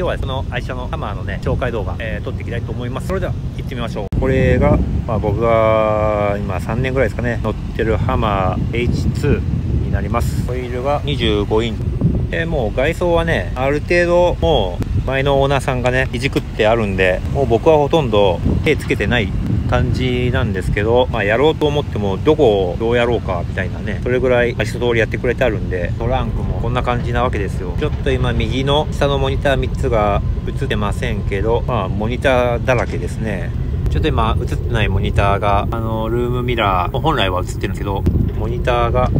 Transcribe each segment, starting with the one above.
日はその愛車のハマーのね、紹介動画、えー、撮っていきたいと思います。それでは行ってみましょう。これが、まあ僕が今3年ぐらいですかね、乗ってるハマー H2 になります。ホイールが25インチ。で、もう外装はね、ある程度もう前のオーナーさんがね、いじくってあるんで、もう僕はほとんど手つけてない感じなんですけど、まあ、やろうと思ってもどこをどうやろうかみたいなね、それぐらい一通りやってくれてあるんで、トランクもこんな感じなわけですよ。ちょっと今右の下のモニター3つが映ってませんけど、まあ、モニターだらけですね。ちょっと今映ってないモニターが、あの、ルームミラー、本来は映ってるんですけど、モニターが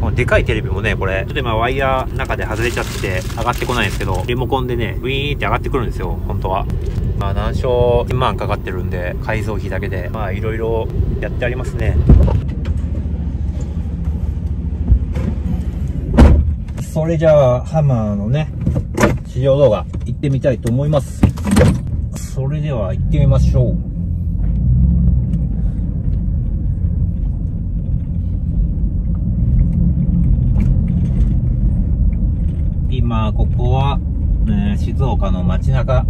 このでかいテレビもね、これ、ちょっと今ワイヤー中で外れちゃって上がってこないんですけど、リモコンでね、ウィーンって上がってくるんですよ、本当は。まあ何勝10万かかってるんで、改造費だけで、まあいろいろやってありますね。それじゃあ、ハマーのね、試乗動画行ってみたいと思います。それでは行ってみましょう。今、ここは、えー、静岡の街中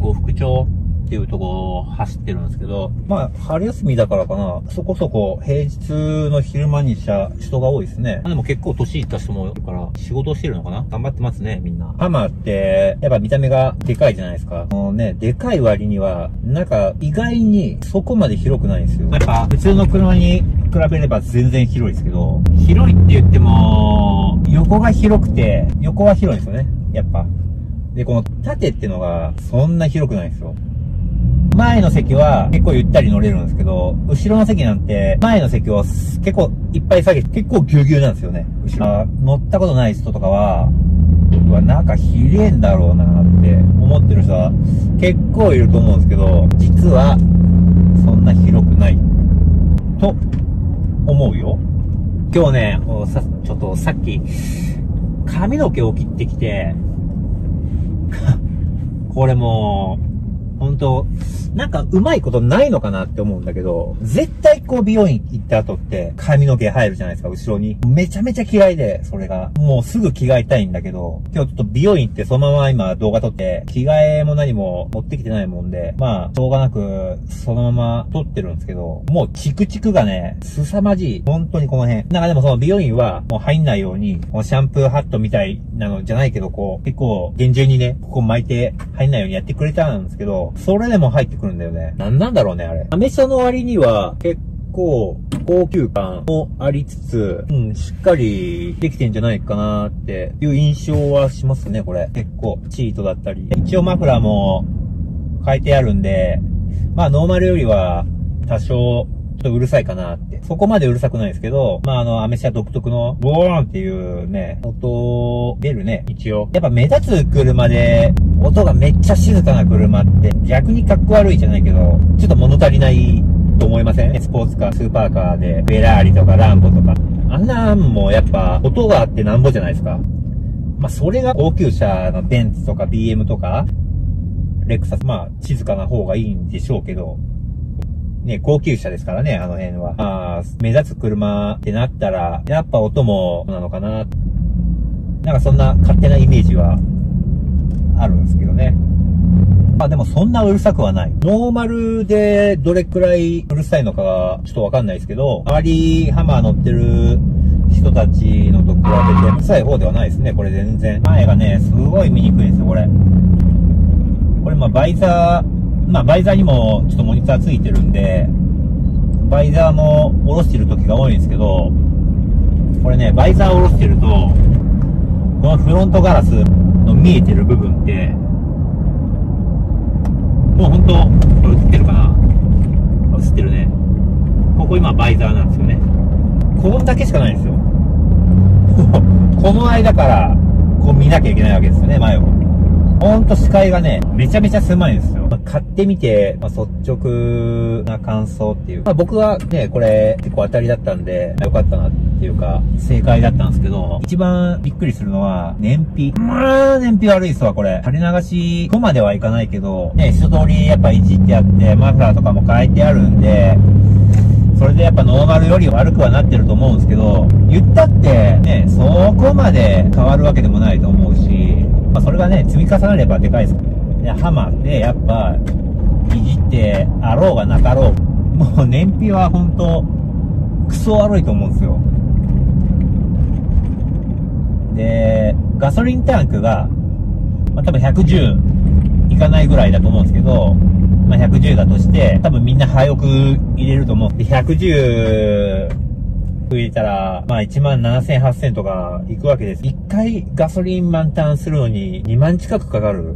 呉服町っていうとこを走ってるんですけど、まあ、春休みだからかな、そこそこ平日の昼間にした人が多いですね。でも結構年いった人もいるから、仕事してるのかな？頑張ってますね、みんな。ハマーって、やっぱ見た目がでかいじゃないですか。もうね、でかい割には、なんか意外にそこまで広くないんですよ。やっぱ普通の車に比べれば全然広いですけど、広いって言っても、横が広くて、横は広いんですよね、やっぱ。で、この縦ってのがそんな広くないんですよ。前の席は結構ゆったり乗れるんですけど、後ろの席なんて、前の席を結構いっぱい下げて、結構ぎゅうぎゅうなんですよね。後ろ。乗ったことない人とかは、うわ、中ひれんだろうなって思ってる人は結構いると思うんですけど、実は、そんな広くない。と、思うよ。今日ね、さ、ちょっとさっき、髪の毛を切ってきて、これもう、本当なんかうまいことないのかなって思うんだけど、絶対こう美容院行った後って髪の毛入るじゃないですか、後ろに。めちゃめちゃ嫌いで、それが。もうすぐ着替えたいんだけど、今日ちょっと美容院行ってそのまま今動画撮って、着替えも何も持ってきてないもんで、まあ、しょうがなく、そのまま撮ってるんですけど、もうチクチクがね、凄まじい。本当にこの辺。なんかでもその美容院はもう入んないように、このシャンプーハットみたいなのじゃないけど、こう、結構厳重にね、ここ巻いて入んないようにやってくれたんですけど、それでも入ってくるんだよね。なんなんだろうね、あれ。アメ車の割には、結構、高級感もありつつ、うん、しっかりできてんじゃないかなっていう印象はしますね、これ。結構、チートだったり。一応マフラーも変えてあるんで、まあノーマルよりは多少ょっとうるさいかなって。そこまでうるさくないですけど、まあ、あの、アメ車独特の、ボーンっていうね、音、出るね、一応。やっぱ目立つ車で、音がめっちゃ静かな車って、逆にかっこ悪いじゃないけど、ちょっと物足りないと思いません？スポーツカー、スーパーカーで、フェラーリとかランボとか。あんなんもやっぱ、音があってなんぼじゃないですか。まあ、それが高級車のベンツとか BM とか、レクサス、まあ、静かな方がいいんでしょうけど、ね、高級車ですからね、あの辺は。まあ、目立つ車ってなったら、やっぱ音もなのかな。なんかそんな勝手なイメージはあるんですけどね。まあでもそんなうるさくはない。ノーマルでどれくらいうるさいのかはちょっとわかんないですけど、周りハマー乗ってる人たちのと比べてうるさい方ではないですね、これ全然。前がね、すごい見にくいんですよ、これ。これまあバイザー、まあ、バイザーにもちょっとモニターついてるんで、バイザーも下ろしてる時が多いんですけど、これね、バイザーを下ろしてると、このフロントガラスの見えてる部分って、もうほんと、これ映ってるかな？映ってるね。ここ今バイザーなんですよね。こんだけしかないんですよ。この間から、こう見なきゃいけないわけですよね、前を。ほんと視界がね、めちゃめちゃ狭いんですよ。まあ、買ってみて、まあ、率直な感想っていう。まあ、僕はね、これ結構当たりだったんで、よかったなっていうか、正解だったんですけど、一番びっくりするのは、燃費。まあ、燃費悪いっすわ、これ。垂れ流しとまではいかないけど、ね、一通りやっぱいじってあって、マフラーとかも変えてあるんで、それでやっぱノーマルより悪くはなってると思うんですけど、言ったってね、そこまで変わるわけでもないと思うし、まあそれがね、積み重なればでかいですで、ハマってやっぱ、いじってあろうがなかろう。もう燃費はほんと、クソ悪いと思うんですよ。で、ガソリンタンクが、まあ多分110いかないぐらいだと思うんですけど、まあ110だとして、多分みんな早く入れると思う。で、110、入れたら、まあ1万7000、8000とか行くわけです。1回ガソリン満タンするのに2万近くかかる。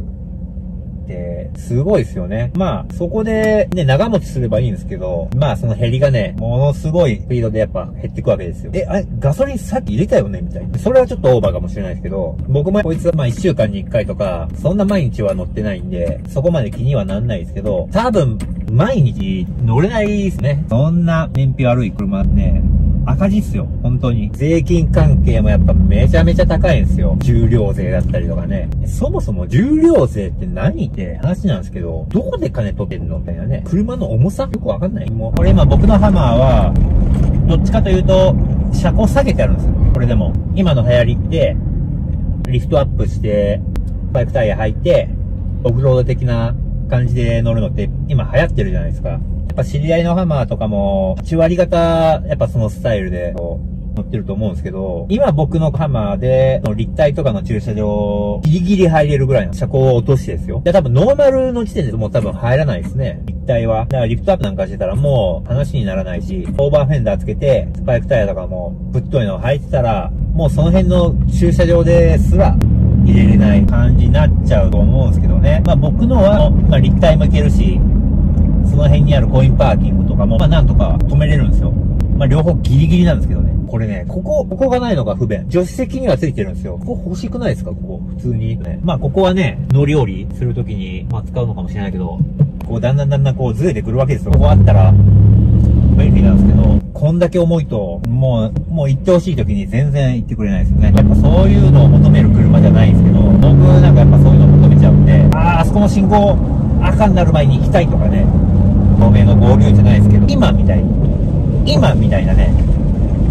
ってすごいですよね。まあ、そこでね、長持ちすればいいんですけど、まあその減りがね、ものすごいスピードでやっぱ減っていくわけですよ。え、あれ、ガソリンさっき入れたよね？みたいな。それはちょっとオーバーかもしれないですけど、僕もこいつはまあ1週間に1回とか、そんな毎日は乗ってないんで、そこまで気にはなんないですけど、多分、毎日乗れないですね。そんな燃費悪い車ね、赤字っすよ。本当に。税金関係もやっぱめちゃめちゃ高いんですよ。重量税だったりとかね。そもそも重量税って何って話なんですけど、どこで金取ってんのみたいなね。車の重さよくわかんない。もう、これ今僕のハマーは、どっちかというと、車高下げてあるんですよ。これでも。今の流行りって、リフトアップして、バイクタイヤ履いて、オフロード的な感じで乗るのって今流行ってるじゃないですか。ぱ知り合いのハマーとかも、8割方、やっぱそのスタイルで、乗ってると思うんですけど、今僕のハマーで、立体とかの駐車場、ギリギリ入れるぐらいの車高を落としてですよ。で、多分ノーマルの時点でもう多分入らないですね。立体は。だからリフトアップなんかしてたらもう話にならないし、オーバーフェンダーつけて、スパイクタイヤとかもぶっといの入ってたら、もうその辺の駐車場ですら、入れれない感じになっちゃうと思うんですけどね。まあ僕のは、まあ立体もいけるし、その辺にあるコインパーキングとかも、まあなんとか止めれるんですよ。まあ両方ギリギリなんですけどね。これね、ここ、ここがないのが不便。助手席にはついてるんですよ。ここ欲しくないですか？ここ。普通に。ね。まあここはね、乗り降りするときに、まあ使うのかもしれないけど、こうだんだんだんだんこうずれてくるわけですよ。ここあったら、便利なんですけど、こんだけ重いと、もう、もう行ってほしい時に全然行ってくれないですよね。やっぱそういうのを求める車じゃないんですけど、僕なんかやっぱそういうのを求めちゃうんで、ああ、あそこの信号赤になる前に行きたいとかね、透明の合流じゃないですけど、今みたい、今みたいなね、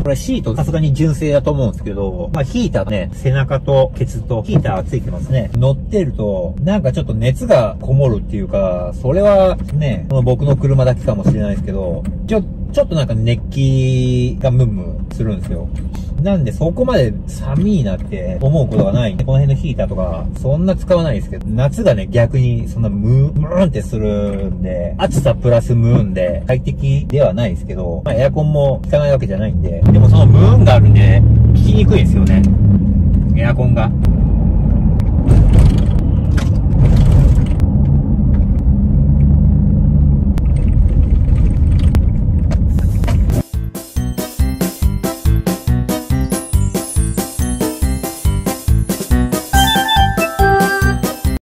これシートさすがに純正だと思うんですけど、まあヒーターね、背中とケツとヒーターついてますね。乗ってると、なんかちょっと熱がこもるっていうか、それはね、この僕の車だけかもしれないですけど、ちょっと、ちょっとなんか熱気がムンムンするんですよ。なんでそこまで寒いなって思うことがないんで、この辺のヒーターとか、そんな使わないですけど、夏がね、逆にそんなムーン、ムーンってするんで、暑さプラスムーンで快適ではないですけど、まあエアコンも効かないわけじゃないんで、でもそのムーンがあるんで、効きにくいですよね。エアコンが。